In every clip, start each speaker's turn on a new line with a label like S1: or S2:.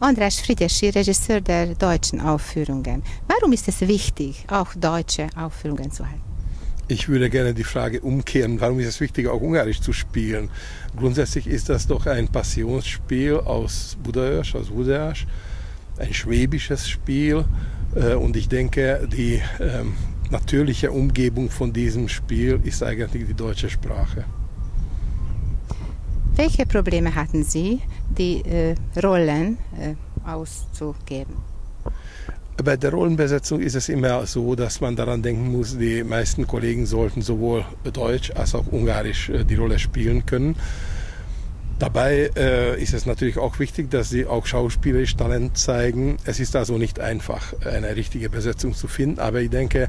S1: András Frigyesi, Regisseur der deutschen Aufführungen. Warum ist es wichtig, auch deutsche Aufführungen zu halten?
S2: Ich würde gerne die Frage umkehren, warum ist es wichtig, auch Ungarisch zu spielen? Grundsätzlich ist das doch ein Passionsspiel aus Budaörs, aus Budaörs, ein schwäbisches Spiel. Äh, und ich denke, die ähm, natürliche Umgebung von diesem Spiel ist eigentlich die deutsche Sprache.
S1: Welche Probleme hatten Sie, die äh, Rollen äh, auszugeben?
S2: Bei der Rollenbesetzung ist es immer so, dass man daran denken muss, die meisten Kollegen sollten sowohl Deutsch als auch Ungarisch äh, die Rolle spielen können. Dabei äh, ist es natürlich auch wichtig, dass sie auch schauspielerisch Talent zeigen. Es ist also nicht einfach, eine richtige Besetzung zu finden, aber ich denke,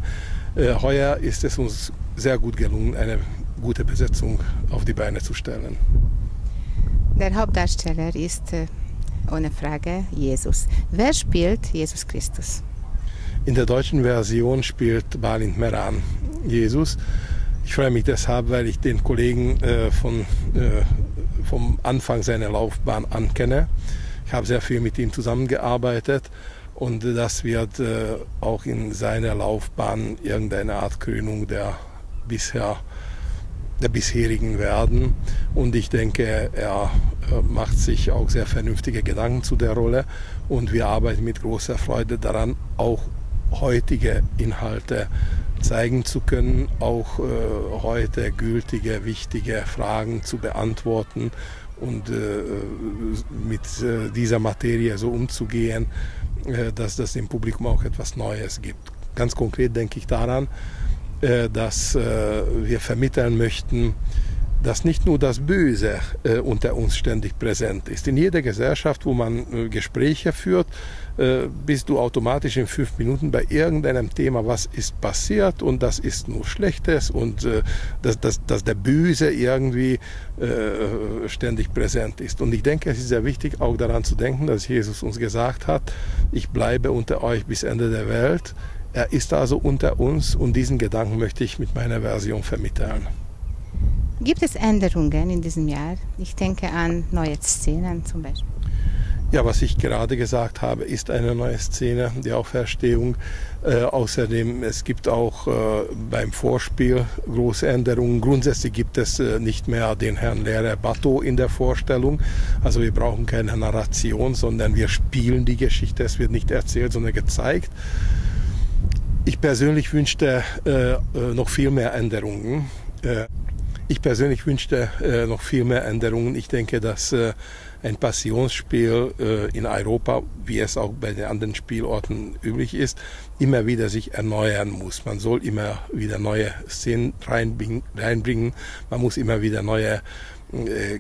S2: äh, heuer ist es uns sehr gut gelungen, eine gute Besetzung auf die Beine zu stellen.
S1: Der Hauptdarsteller ist äh, ohne Frage Jesus. Wer spielt Jesus Christus?
S2: In der deutschen Version spielt Balint Meran Jesus. Ich freue mich deshalb, weil ich den Kollegen äh, von, äh, vom Anfang seiner Laufbahn ankenne. Ich habe sehr viel mit ihm zusammengearbeitet und das wird äh, auch in seiner Laufbahn irgendeine Art Krönung der bisher der bisherigen werden. Und ich denke, er macht sich auch sehr vernünftige Gedanken zu der Rolle. Und wir arbeiten mit großer Freude daran, auch heutige Inhalte zeigen zu können, auch äh, heute gültige, wichtige Fragen zu beantworten und äh, mit äh, dieser Materie so umzugehen, äh, dass das dem Publikum auch etwas Neues gibt. Ganz konkret denke ich daran, dass äh, wir vermitteln möchten, dass nicht nur das Böse äh, unter uns ständig präsent ist. In jeder Gesellschaft, wo man Gespräche führt, bist du automatisch in fünf Minuten bei irgendeinem Thema, was ist passiert und das ist nur Schlechtes und dass, dass, dass der Böse irgendwie ständig präsent ist. Und ich denke, es ist sehr wichtig, auch daran zu denken, dass Jesus uns gesagt hat, ich bleibe unter euch bis Ende der Welt. Er ist also unter uns und diesen Gedanken möchte ich mit meiner Version vermitteln.
S1: Gibt es Änderungen in diesem Jahr? Ich denke an neue Szenen zum Beispiel.
S2: Ja, was ich gerade gesagt habe, ist eine neue Szene, die Auferstehung. Äh, außerdem, es gibt auch äh, beim Vorspiel große Änderungen. Grundsätzlich gibt es äh, nicht mehr den Herrn Lehrer Bato in der Vorstellung. Also wir brauchen keine Narration, sondern wir spielen die Geschichte. Es wird nicht erzählt, sondern gezeigt. Ich persönlich wünschte äh, äh, noch viel mehr Änderungen. Äh, ich persönlich wünschte äh, noch viel mehr Änderungen. Ich denke, dass äh, ein Passionsspiel äh, in Europa, wie es auch bei den anderen Spielorten üblich ist, immer wieder sich erneuern muss. Man soll immer wieder neue Szenen reinbringen. Man muss immer wieder neue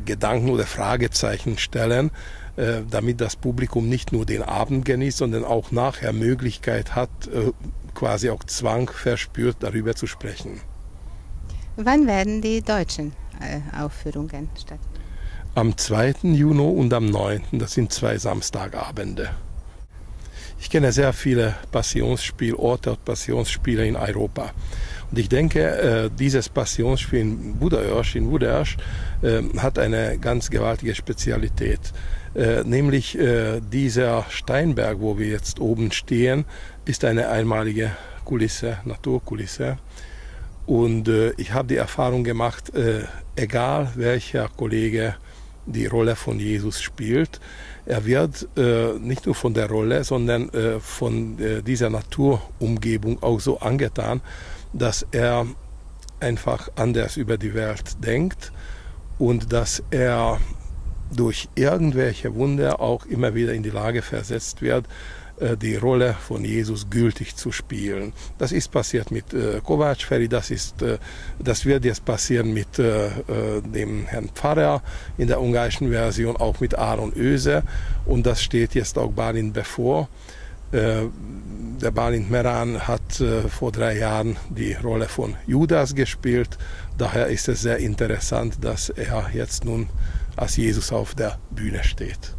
S2: Gedanken oder Fragezeichen stellen damit das Publikum nicht nur den Abend genießt, sondern auch nachher Möglichkeit hat, quasi auch Zwang verspürt, darüber zu sprechen.
S1: Wann werden die deutschen äh, Aufführungen stattfinden?
S2: Am 2. Juni und am 9. Das sind zwei Samstagabende. Ich kenne sehr viele Passionsspielorte und Passionsspiele in Europa. Und ich denke, äh, dieses Passionsspiel in Budaörs, in Budaörs, äh, hat eine ganz gewaltige Spezialität. Äh, nämlich dieser Steinberg, wo wir jetzt oben stehen, ist eine einmalige Kulisse, Naturkulisse. Und ich habe die Erfahrung gemacht, egal welcher Kollege die Rolle von Jesus spielt. Er wird äh, nicht nur von der Rolle, sondern äh, von äh, dieser Naturumgebung auch so angetan, dass er einfach anders über die Welt denkt und dass er durch irgendwelche Wunder auch immer wieder in die Lage versetzt wird, äh, die Rolle von Jesus gültig zu spielen. Das ist passiert mit äh, Kovac Ferry, das, ist, äh, das wird jetzt passieren mit äh, äh, dem Herrn Pfarrer in der ungarischen Version, auch mit Aaron Öse und das steht jetzt auch Balin bevor. Äh, der Balint Meran hat vor drei Jahren die Rolle von Judas gespielt. Daher ist es sehr interessant, dass er jetzt nun als Jesus auf der Bühne steht.